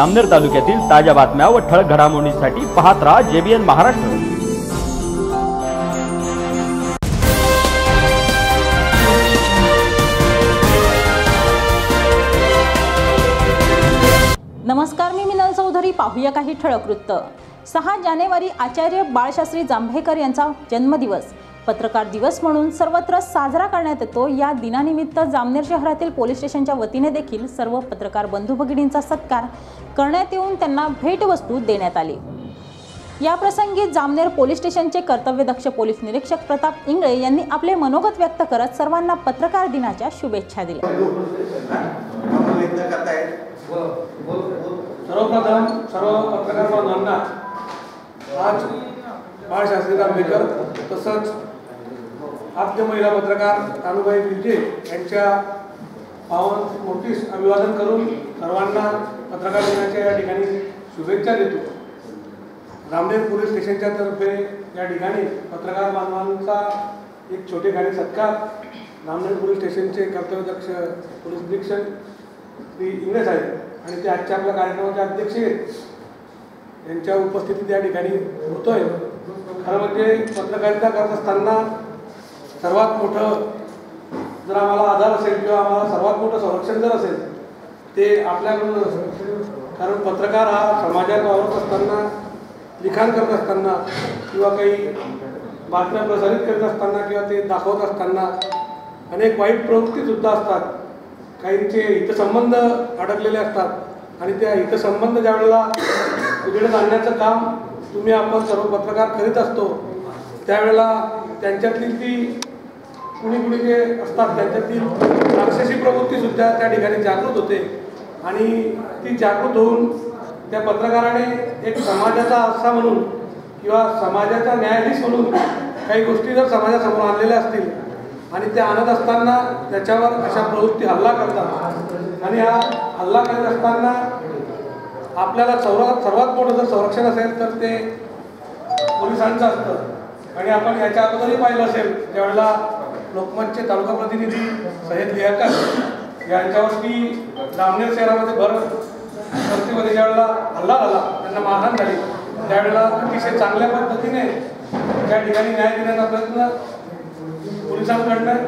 अमनेर तालुक्यातील ताज्या बातम्या व ठळक घडामोडींसाठी पाहत राहा जेबीएन महाराष्ट्र. नमस्कार मी मिनल चौधरी. पाहूया काही ठळक वृत्त. सहा जानेवारी आचार्य बाळशास्त्री जांभेकर यांचा जन्मदिवस. पत्रकार दिवस म्हणून सर्वत्र साजरा करण्यात येतो. या दिनानिमित्त जामनेर शहरातील पोलीस स्टेशनच्या वतीने देखील सर्व पत्रकार बंधू भगिनींचा सत्कार करण्यात येऊन त्यांना भेटवस्तू देण्यात आली. या प्रसंगी जामनेर पोलीस स्टेशनचे कर्तव्यदक्ष पोलीस निरीक्षक प्रताप इंगळे यांनी आपले मनोगत व्यक्त करत सर्वांना पत्रकार दिनाच्या शुभेच्छा दिल्या. सर्वप्रथम सर्व पत्रकार आज बाळशास्त्री जांभेकर तसंच आद्य महिला पत्रकार तानुबाई विजे यांच्या पावन नोटीस अभिवादन करून सर्वांना पत्रकार दिनाच्या या ठिकाणी शुभेच्छा देतो. रामदेव पोलीस स्टेशनच्या तर्फे या ठिकाणी पत्रकार बांधवांचा एक छोटे छोटेखानी सत्कार रामदेव पोलीस स्टेशनचे कर्तव्यदक्ष पोलीस निरीक्षक श्री इंग्रज साहेब आणि ते आजच्या आपल्या कार्यक्रमाचे अध्यक्ष आहेत. यांच्या उपस्थितीत या ठिकाणी होतोय. खरं म्हणजे पत्रकारिता करत असताना सर्वात मोठं जर आम्हाला आधार असेल किंवा आम्हाला सर्वात मोठं संरक्षण जर असेल ते आपल्याकडून कारण पत्रकार हा समाजात वावरत असताना लिखाण करत असताना किंवा काही बातम्या प्रसारित करत असताना किंवा ते दाखवत असताना अनेक वाईट प्रवृत्तीसुद्धा असतात. काहींचे हितसंबंध अडकलेले असतात. आणि त्या हितसंबंध ज्या वेळेला उजेडात आणण्याचं काम तुम्ही आपण सर्व पत्रकार करीत असतो त्यावेळेला त्यांच्यातली ती कुणी कुणी जे असतात त्यांच्यातील राक्षसी प्रवृत्तीसुद्धा त्या ठिकाणी जागृत होते. आणि ती जागृत होऊन त्या पत्रकाराने एक समाजाचा आरसा म्हणून किंवा समाजाचा न्यायाधीश म्हणून काही गोष्टी जर समाजासमोर आणलेल्या असतील आणि ते आणत असताना त्याच्यावर अशा प्रवृत्ती हल्ला करतात आणि हा हल्ला करत असताना आपल्याला सर्वात सर्वात मोठं जर संरक्षण असेल तर ते पोलिसांचं असतं. आणि आपण याच्या अगोदरही पाहिलं असेल त्यावेळेला लोकमतचे तालुका प्रतिनिधी सय्यद लियाकर यांच्यावरती जामनेर शहरामध्ये भर भरतीमध्ये ज्यावेळेला हल्ला झाला त्यांना मारहाण झाली त्यावेळेला अतिशय चांगल्या पद्धतीने त्या ठिकाणी न्याय देण्याचा प्रयत्न पोलिसांकडनं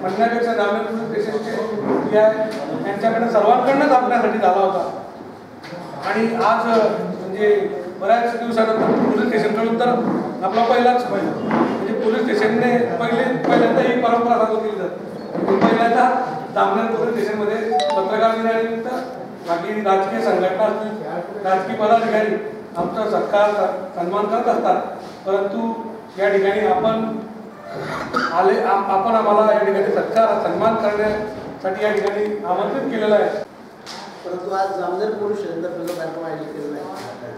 म्हणण्यापेक्षा जामनेर पोलीस स्टेशनचे यांच्याकडनं सर्वांकडनं आपल्यासाठी झाला होता. आणि आज म्हणजे बऱ्याच दिवसानंतर पोलीस स्टेशनकडून तर आपला पहिलाच पहिला म्हणजे पोलीस स्टेशनने पहिले पहिल्यांदा ही परंपरा लागू केली जाते. म्हणजे पहिल्यांदा जामनेर पोलीस स्टेशनमध्ये पत्रकार दिनानिमित्त बाकी राजकीय संघटना असतील राजकीय पदाधिकारी आमचा सत्कार सन्मान करत असतात. परंतु या ठिकाणी आपण आले आपण आम्हाला या ठिकाणी सत्कार सन्मान करण्यासाठी या ठिकाणी आमंत्रित केलेलं आहे. परंतु आज जामनेर पोलीस स्टेशनतर्फे जो कार्यक्रम आयोजित केलेला आहे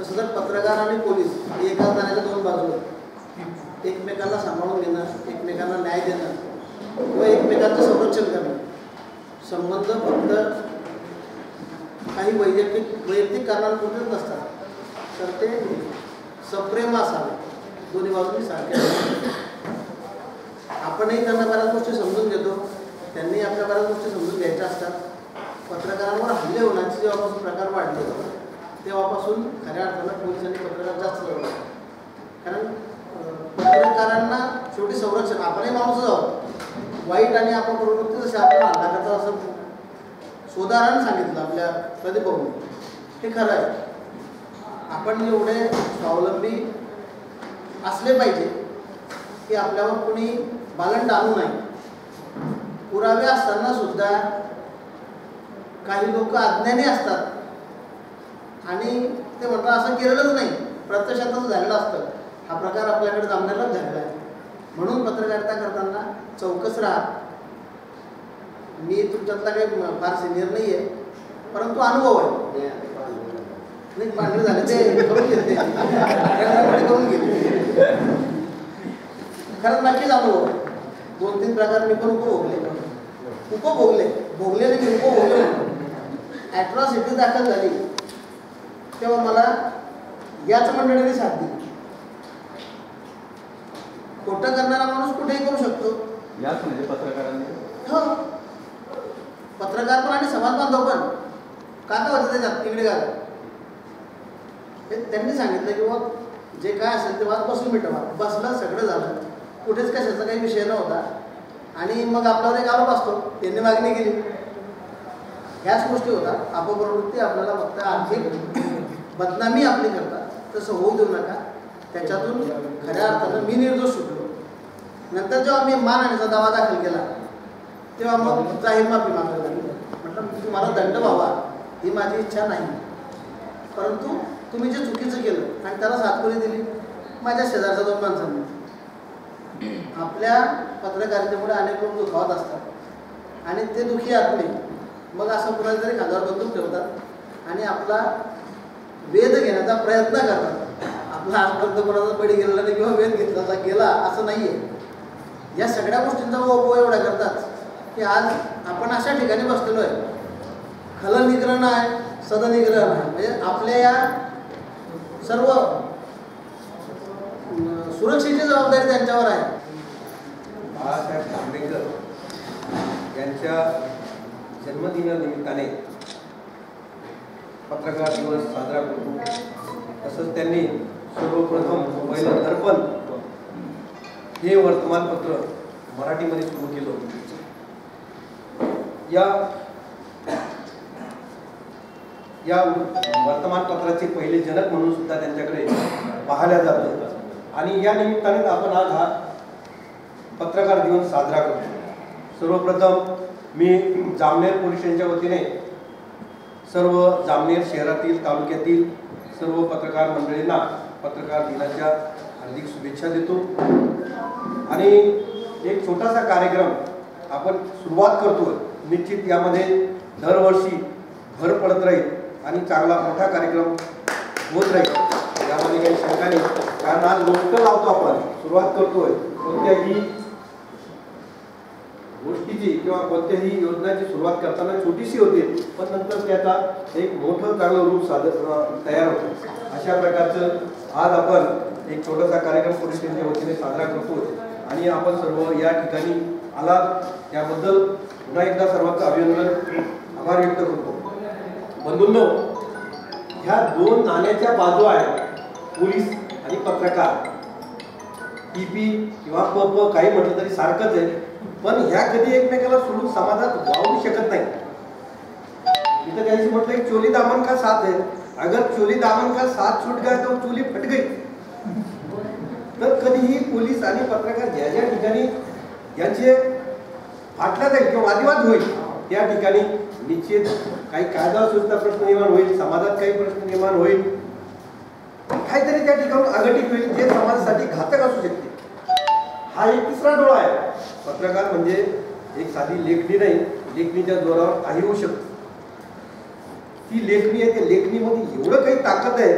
तसं तर पत्रकार आणि पोलीस ही एकाच नाण्याच्या दोन बाजू आहेत. एकमेकांना सांभाळून घेणं एकमेकांना न्याय देणं व एकमेकांचं संरक्षण करणं संबंध फक्त काही वैयक्तिक वैयक्तिक कारणांपुरतेच नसतात. तर ते सप्रेम असावे. दोन्ही बाजूंनी सारखे आपणही त्यांना बऱ्याच गोष्टी समजून घेतो. त्यांनी आपल्या बऱ्याच गोष्टी समजून घ्यायच्या असतात. पत्रकारांवर हल्ले होण्याचे जेव्हापासून प्रकार वाढले तेव्हापासून खऱ्या अर्थानं पोलीस आणि पत्रकार जास्त जवळ कारण पत्रकारांना शेवटी संरक्षण आपणही माणूसच आहोत. वाईट आणि आपण प्रवृत्ती जसे आपण हल्ला करतो असं सोदाहरण सांगितलं आपल्या प्रतिभाऊने. हे खरं आहे. आपण एवढे स्वावलंबी असले पाहिजे की आपल्यावर कोणी बालन टाळू नये. पुरावे असताना सुद्धा काही लोक अज्ञानी असतात. आणि ते म्हणतात असं केलेलंच नाही. प्रत्यक्षात तसं झालेलं असतं. हा प्रकार आपल्याकडे जमण्यालाच झालेला आहे. म्हणून पत्रकारिता करताना चौकस राहा. मी तुमच्यातला काही फार सिनियर नाही आहे परंतु अनुभव आहे. नाही पांढरे झाले ते करून घेते करून घेते खरंच नक्कीच अनुभव आहे. दोन तीन प्रकार मी पण उपभोगले. उपभोगले. भोगले नाही उपभोगले? ॲट्रॉसिटी दाखल झाली. तेव्हा मला याच मंडळीने साथ दिली. खोटं करणारा माणूस कुठेही करू शकतो. याच म्हणजे पत्रकारांनी? हो. पत्रकार पण आणि समाज बांधव पण. काका होतं त्याच्यात तिकडे हे त्यांनी सांगितलं की बा जे काय असेल ते वाद बसून मिटवा. बसलं सगळं झालं. कुठेच कशाचा काही विषय नव्हता. आणि मग आपल्यावर एक आरोप असतो. त्यांनी मागणी केली. ह्याच गोष्टी होतात. अपप्रवृत्ती आपल्याला फक्त आर्थिक बदनामी आपली करतात. तसं होऊ देऊ नका. त्याच्यातून खऱ्या अर्थानं मी निर्दोष सुटलो नंतर जेव्हा मी मानहानीचा दावा दाखल केला तेव्हा मग जाहीर माफी मागायला लागली. म्हटलं तुम्हाला दंड व्हावा ही माझी इच्छा नाही. परंतु तुम्ही जे चुकीचं केलं आणि त्याला सातपुरी दिली माझ्या शेजारच्या दोन माणसांनी. आपल्या पत्रकारितेमुळे अनेक लोक दुखावत असतात. आणि ते दुखी आत्मे मग असं कुणाला तरी खांद्यावर बंदूक ठेवतात. आणि आपला वेद घेण्याचा प्रयत्न करतात. आपला आजपर्यंत कोणाचा बळी गेलेला नाही किंवा वेध घेतला गेला असं नाही आहे या सगळ्या गोष्टींचा उपयोग एवढा करतात की आज आपण अशा ठिकाणी बसलेलो आहे. खलनिग्रह आहे सदनिग्रह आहे. म्हणजे आपल्या या सर्व सुरक्षेची जबाबदारी त्यांच्यावर आहे. बाळासाहेब जांभेकर यांच्या जन्मदिनानिमित्ताने पत्रकार दिवस साजरा करतो. तसंच त्यांनी सर्वप्रथम पहिलं दर्पण हे वर्तमानपत्र मराठीमध्ये सुरू केलं होतं. या या वर्तमानपत्राचे पहिले जनक म्हणून सुद्धा त्यांच्याकडे पाहिल्या जातं. आणि या निमित्ताने आपण आज हा पत्रकार दिवस साजरा करतो. सर्वप्रथम मी जामनेर पोलिसांच्या वतीने सर्व जामनेर शहरातील तालुक्यातील सर्व पत्रकार मंडळींना पत्रकार दिनाच्या हार्दिक शुभेच्छा देतो. आणि एक छोटासा कार्यक्रम आपण सुरुवात करतो निश्चित यामध्ये दरवर्षी भर पडत राहील आणि चांगला मोठा कार्यक्रम होत राहील. यामध्ये काही शंका नाही. कारण आज लोक लावतो आपण. सुरुवात करतोय. कोणत्याही गोष्टी किंवा कोणत्याही योजनाची सुरुवात करताना छोटीशी होते पण नंतर त्याचा एक मोठं चांगलं रूप साधर तयार होतं. अशा प्रकारचं आज आपण एक छोटासा कार्यक्रम पोलीस स्टेशनच्या वतीने साजरा करतो आणि आपण सर्व या ठिकाणी आला त्याबद्दल पुन्हा एकदा सर्वांचं अभिनंदन आभार व्यक्त करतो. बंधूंनो ह्या दोन नाण्याच्या बाजू आहेत पोलीस आणि पत्रकार. टीपी किंवा प काही म्हटलं तरी सारखंच आहे. पण ह्या कधी एकमेकाला सोडून समाजात वावू शकत नाही. इथं त्यांची म्हटलं की चोली दामन का साथ है? अगर चोली दामन का साथ छूट गया तो चोली फट गई. तर कधीही पोलीस आणि पत्रकार ज्या ज्या ठिकाणी यांचे फाटला जाईल किंवा वादिवाद होईल त्या ठिकाणी निश्चित काही कायदा सुद्धा प्रश्न निर्माण होईल समाजात काही प्रश्न निर्माण होईल. काहीतरी त्या ठिकाणी अघटित होईल जे समाजासाठी घातक असू शकते. हा एक तिसरा डोळा आहे. पत्रकार म्हणजे एक साधी लेखणी नाही लेखणीच्या जोरावर काही होऊ शकतं ती लेखणी आहे त्या लेखणीमध्ये एवढं काही ताकद आहे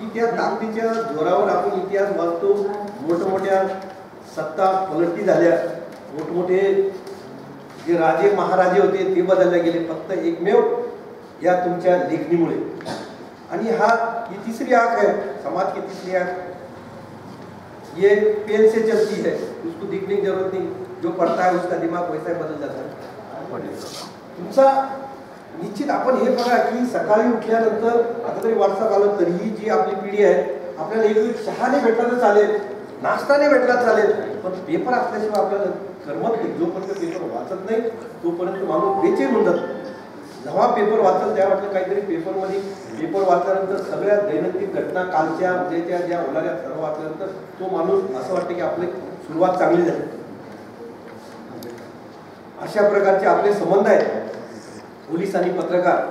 की त्या ताकदीच्या जोरावर आपण इतिहास वाचतो. मोठमोठ्या सत्ता पलटी झाल्या. मोठमोठे जे राजे महाराजे होते ते बदलले गेले. फक्त एकमेव या तुमच्या लेखणीमुळे. आणि हा ही तिसरी आख आहे. समाज की तिसरी आख? ये पेन से चलती है उसको दिखने की जरूरत नहीं। जो पढ़ता है उसका दिमाग वैसा ही बदल जाता है। तुमचा निश्चित आपण हे बघा की सकाळी उठल्यानंतर आता तरी व्हॉट्सअप आलं तरीही जी आपली पिढी आहे आपल्याला एक चहाने भेटला तर चालेल नाश्ताने भेटला चालेल पण पेपर असल्याशिवाय आपल्याला करमत नाही. जोपर्यंत पेपर वाचत नाही तोपर्यंत माणूस बेचैन होऊन जातो. जेव्हा पेपर वाचत त्या वाटलं काहीतरी पेपरमध्ये पेपर वाचल्यानंतर सगळ्या दैनंदिन घटना कालच्या उद्याच्या ज्या होणाऱ्या सर्व वाचल्यानंतर तो माणूस असं वाटतं की आपली सुरुवात चांगली झाली. अशा प्रकारचे आपले संबंध आहेत. पोलीस आणि पत्रकार.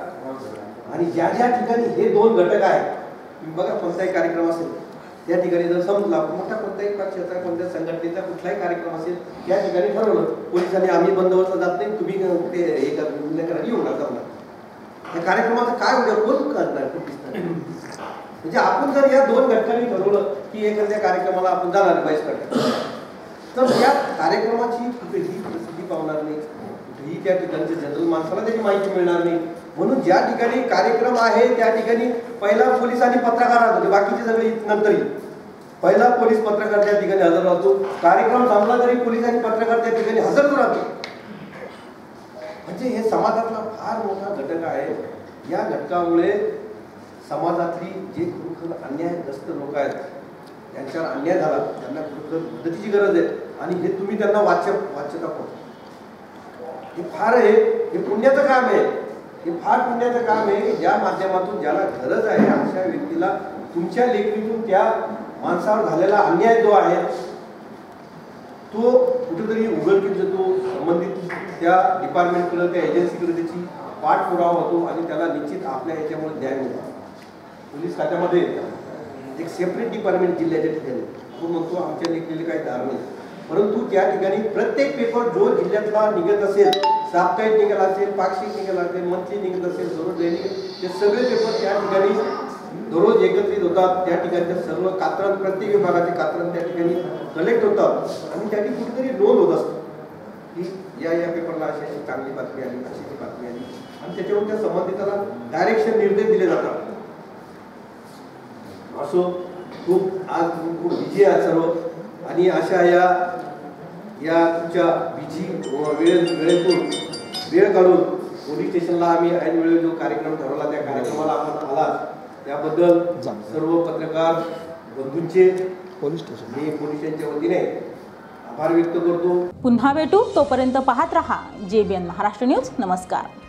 आणि ज्या ज्या ठिकाणी हे दोन घटक आहेत बघा कोणताही कार्यक्रम असेल या ठिकाणी जर समजला मोठ्या कोणत्याही पक्षाचा कोणत्या संघटनेचा कुठलाही कार्यक्रम असेल या ठिकाणी ठरवलं पोलिसांनी आम्ही बंदोबस्त जात नाही तुम्ही ते हे करा येऊ नका जमणार या कार्यक्रमाचं काय उद्या कोण करणार म्हणजे आपण जर या दोन घटकांनी ठरवलं की एखाद्या कार्यक्रमाला आपण जाणार बाईस करणार तर या कार्यक्रमाची कुठेही प्रसिद्धी पावणार नाही. कुठेही त्या ठिकाणच्या जनरल माणसाला त्याची माहिती मिळणार नाही. म्हणून ज्या ठिकाणी कार्यक्रम आहे त्या ठिकाणी पहिला पोलीस आणि पत्रकार राहतो. बाकीचे सगळे नंतर पहिला पोलीस पत्रकार त्या ठिकाणी हजर राहतो. कार्यक्रम थांबला तरी पोलीस आणि पत्रकार त्या ठिकाणी हजर राहतो. म्हणजे हे समाजातला फार मोठा घटक आहे. या घटकामुळे समाजातली जे खरोखर अन्यायग्रस्त लोक आहेत त्यांच्यावर अन्याय झाला. त्यांना खरोखर मदतीची गरज आहे. आणि हे तुम्ही त्यांना वाच्य वाच्यता हे फार आहे. हे पुण्याचं काम आहे. हे फार पुण्याचं काम आहे की ज्या माध्यमातून ज्याला गरज आहे अशा व्यक्तीला तुमच्या लेखणीतून त्या माणसावर झालेला अन्याय जो आहे तो कुठेतरी उघडकीत येतो संबंधित त्या डिपार्टमेंटकडे त्या एजन्सीकडे त्याची पाठपुरावा होतो आणि त्याला निश्चित आपल्या याच्यामुळे न्याय मिळतो. पोलीस खात्यामध्ये एक सेपरेट डिपार्टमेंट जिल्ह्याच्या ठिकाणी तो म्हणतो आमच्या लेखलेले काही धार नाही. परंतु त्या ठिकाणी प्रत्येक पेपर जो जिल्ह्यातला निघत असेल साप्ताहिक निघाला असेल पाक्षिक निघाला असेल मंथली निघत असेल दररोज दैनिक ते सगळे पेपर त्या ठिकाणी दररोज एकत्रित होतात. त्या ठिकाणच्या सर्व कात्रण प्रत्येक विभागाचे कात्रण त्या ठिकाणी कलेक्ट होतात. आणि त्या ठिकाणी कुठेतरी नोंद होत असते. की या या पेपरला अशी अशी चांगली बातमी आली अशी अशी बातमी आली. आणि त्याच्यावर त्या संबंधिताला डायरेक्शन निर्देश दिले जातात. असो खूप आज खूप विजय आहात सर्व. आणि अशा या या तुमच्या बिझी वेळ वेळेतून वेळ काढून पोलीस स्टेशनला आम्ही ऐन वेळेवर जो कार्यक्रम ठरवला त्या कार्यक्रमाला आपण आला त्याबद्दल सर्व पत्रकार बंधूंचे पोलीस स्टेशन. मी पोलीस स्टेशनच्या वतीने आभार व्यक्त करतो. पुन्हा भेटू. तोपर्यंत पाहत रहा. जे बी एन महाराष्ट्र न्यूज. नमस्कार.